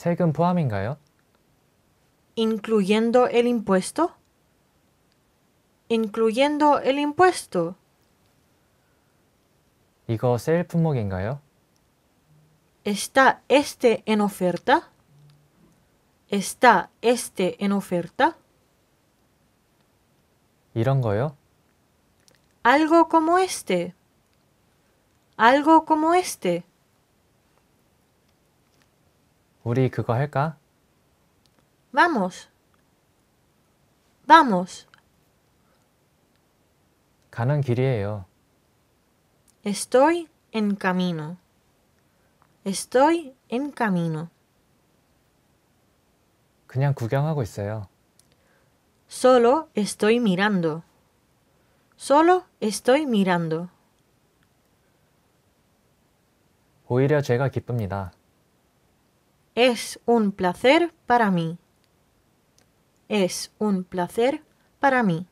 세금 포함인가요? incluyendo el impuesto? incluyendo el impuesto? 이거 세일 품목인가요? ¿Está este en oferta? ¿Está este en oferta? 이런 거요? Algo como este. Algo como este. 우리 그거 할까? Vamos. Vamos. 가는 길이에요. Estoy en camino. Estoy en camino. 그냥 구경하고 있어요. Solo estoy mirando. Solo estoy mirando. 오히려 제가 기쁩니다. Es un placer para mí. Es un placer para mí.